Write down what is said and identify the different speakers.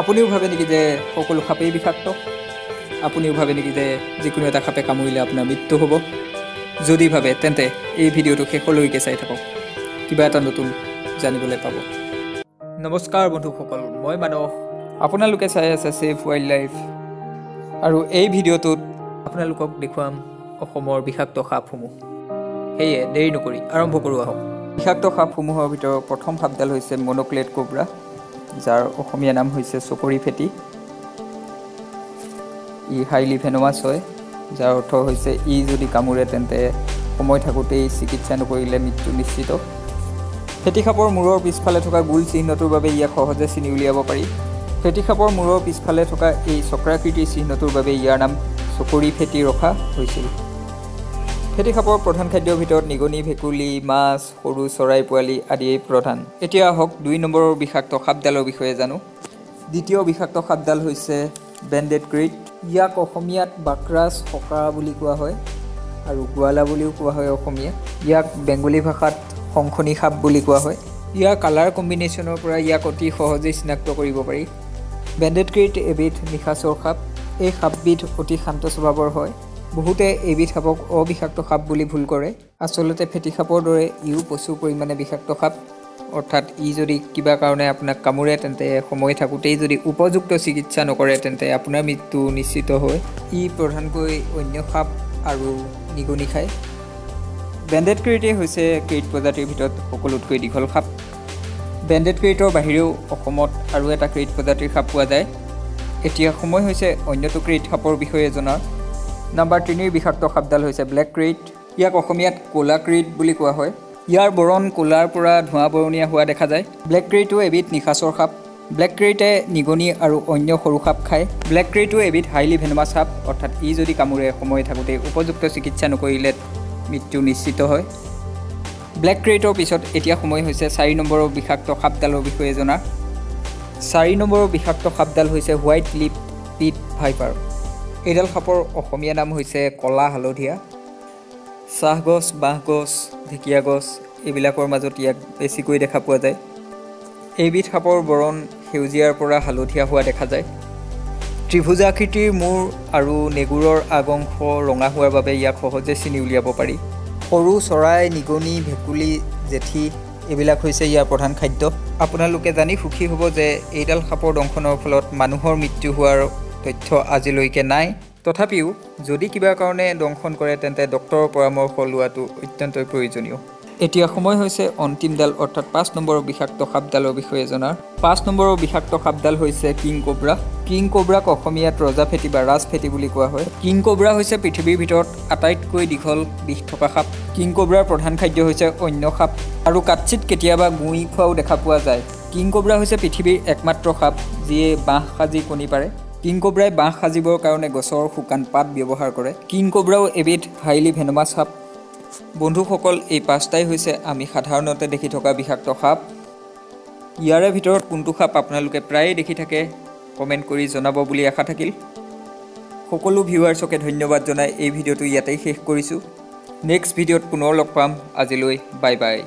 Speaker 1: আপুনিও ভাবে নেকি যে সকলো সাপেই বিষাক্ত? আপুনিও ভাবে নেকি যে যিকোনো এটা সাপে কামুৰিলে আপোনাৰ মৃত্যু হ'ব? যদি ভাবে তেন্তে এই ভিডিঅ'টো শেষলৈকে চাই থাকক। কিবা এটা নতুন জানিবলৈ পাব। নমস্কাৰ বন্ধুসকল মই মানস। আপোনালোকে চাই আছে ছেফ ৱাইল্ড লাইফ আৰু এই ভিডিঅ'টোত আপোনালোকক দেখুৱাম অসমৰ বিষাক্ত সাপসমূহ। সেয়ে দেৰি নকৰি আৰম্ভ কৰোঁ আহক। বিষাক্ত সাপসমূহৰ ভিতৰত প্ৰথম সাপডাল হৈছে মন'ক্লেট কোব্ৰা যাৰ অসমীয়া নাম হৈছে চকৰি ফেটি। ই হাইলি ভেনমাছ হয় যাৰ অৰ্থ হৈছে ই যদি কামোৰে তেন্তে সময় থাকোঁতেই চিকিৎসা নকৰিলে মৃত্যু নিশ্চিত। ফেটি সাপৰ মূৰৰ পিছফালে থকা গোল চিহ্নটোৰ বাবে ইয়াক সহজে চিনি উলিয়াব পাৰি। ফেটি সাপৰ মূৰৰ পিছফালে থকা এই চক্ৰাকৃতিৰ চিহ্নটোৰ বাবে ইয়াৰ নাম চকৰি ফেটি ৰখা হৈছিল। ফেটি সাপৰ প্ৰধান খাদ্যৰ ভিতৰত নিগনি ভেকুলী মাছ সৰু চৰাই পোৱালি আদিয়েই প্ৰধান। এতিয়া আহক দুই নম্বৰৰ বিষাক্ত সাপডালৰ বিষয়ে জানো। দ্বিতীয় বিষাক্ত সাপডাল হৈছে বেণ্ডেড ক্ৰিট ইয়াক অসমীয়াত বাকৰাজ সকাৰা বুলি কোৱা হয় আৰু গোৱালা বুলিও কোৱা হয় অসমীয়াত। ইয়াক বেংগলী ভাষাত শংখনি সাপ বুলি কোৱা হয়। ইয়াৰ কালাৰ কম্বিনেশ্যনৰ পৰা ইয়াক অতি সহজেই চিনাক্ত কৰিব পাৰি। বেণ্ডেড ক্ৰিট এবিধ নিশাচৰ সাপ। এই সাপবিধ অতি শান্ত স্বভাৱৰ হয়। বহুতে এইবিধ সাপক অবিষাক্ত সাপ বুলি ভুল কৰে। আচলতে ফেটি সাপৰ দৰে ইও প্ৰচুৰ পৰিমাণে বিষাক্ত সাপ। অৰ্থাৎ ই যদি কিবা কাৰণে আপোনাক কামোৰে তেন্তে সময় থাকোঁতেই যদি উপযুক্ত চিকিৎসা নকৰে তেন্তে আপোনাৰ মৃত্যু নিশ্চিত হয়। ই প্ৰধানকৈ অন্য সাপ আৰু নিগনি খায়। বেণ্ডেড ক্ৰিটেই হৈছে ক্ৰিট প্ৰজাতিৰ ভিতৰত সকলোতকৈ দীঘল সাপ। বেণ্ডেড ক্ৰিটৰ বাহিৰেও অসমত আৰু এটা ক্ৰিট প্ৰজাতিৰ সাপ পোৱা যায়। এতিয়া সময় হৈছে অন্যটো ক্ৰিট সাপৰ বিষয়ে জনাৰ। নাম্বাৰ তিনিৰ বিষাক্ত সাপডাল হৈছে ব্লেক ক্ৰিট ইয়াক অসমীয়াত ক'লা ক্ৰিট বুলি কোৱা হয়। ইয়াৰ বৰণ ক'লাৰ পৰা ধোঁৱা বৰণীয়া হোৱা দেখা যায়। ব্লেক ক্ৰিটো এবিধ নিশাচৰ সাপ। ব্লেক ক্ৰিটে নিগনি আৰু অন্য সৰু সাপ খায়। ব্লেক ক্ৰিটো এবিধ হাইলি ভেনমাছ সাপ অৰ্থাৎ ই যদি কামোৰে সময় থাকোঁতে উপযুক্ত চিকিৎসা নকৰিলে মৃত্যু নিশ্চিত হয়। ব্লেক ক্ৰিটৰ পিছত এতিয়া সময় হৈছে চাৰি নম্বৰৰ বিষাক্ত সাপডালৰ বিষয়ে জনা। চাৰি নম্বৰৰ বিষাক্ত সাপডাল হৈছে হোৱাইট লিপ পিট ভাইপাৰ এইডাল সাপৰ অসমীয়া নাম হৈছে কলা হালধীয়া। চাহগছ বাঁহগছ ঢেকীয়া গছ এইবিলাকৰ মাজত ইয়াক বেছিকৈ দেখা পোৱা যায়। এইবিধ সাপৰ বৰণ সেউজীয়াৰ পৰা হালধীয়া হোৱা দেখা যায়। ত্ৰিভুজাকৃতিৰ মূৰ আৰু নেগুৰৰ আগ অংশ ৰঙা হোৱাৰ বাবে ইয়াক সহজে চিনি উলিয়াব পাৰি। সৰু চৰাই নিগনি ভেকুলী জেঠী এইবিলাক হৈছে ইয়াৰ প্ৰধান খাদ্য। আপোনালোকে জানি সুখী হ'ব যে এইডাল সাপৰ দংশনৰ ফলত মানুহৰ মৃত্যু হোৱাৰ তথ্য আজিলৈকে নাই। তথাপিও যদি কিবা কাৰণে দংশন কৰে তেন্তে ডক্তৰৰ পৰামৰ্শ লোৱাটো অত্যন্তই প্ৰয়োজনীয়। এতিয়া সময় হৈছে অন্তিমডাল অৰ্থাৎ পাঁচ নম্বৰৰ বিষাক্ত সাপডালৰ বিষয়ে জনাৰ। পাঁচ নম্বৰৰ বিষাক্ত সাপডাল হৈছে কিং কোব্ৰা। কিং কোব্ৰাক অসমীয়াত ৰজা ফেটি বা ৰাজ ফেটি বুলি কোৱা হয়। কিং কোব্ৰা হৈছে পৃথিৱীৰ ভিতৰত আটাইতকৈ দীঘল বিষ থকা সাপ। কিং কোব্ৰাৰ প্ৰধান খাদ্য হৈছে অন্য সাপ। আৰু কাৎচিত কেতিয়াবা গুই খোৱাও দেখা পোৱা যায়। কিং কোব্ৰা হৈছে পৃথিৱীৰ একমাত্ৰ সাপ যিয়ে বাঁহ সাজি কণী পাৰে। কিং কোব্ৰাই বাঁহ সাজিবৰ কাৰণে গছৰ শুকান পাত ব্যৱহাৰ কৰে। কিং কোব্ৰাও এবিধ হাইলি ভেনমাছ সাপ। বন্ধুসকল এই পাঁচটাই হৈছে আমি সাধাৰণতে দেখি থকা বিষাক্ত সাপ। ইয়াৰে ভিতৰত কোনটো সাপ আপোনালোকে প্ৰায়ে দেখি থাকে কমেণ্ট কৰি জনাব বুলি আশা থাকিল। সকলো ভিউৱাৰ্ছকে ধন্যবাদ জনাই এই ভিডিঅ'টো ইয়াতেই শেষ কৰিছোঁ। নেক্সট ভিডিঅ'ত পুনৰ লগ পাম। আজিলৈ বাই বাই।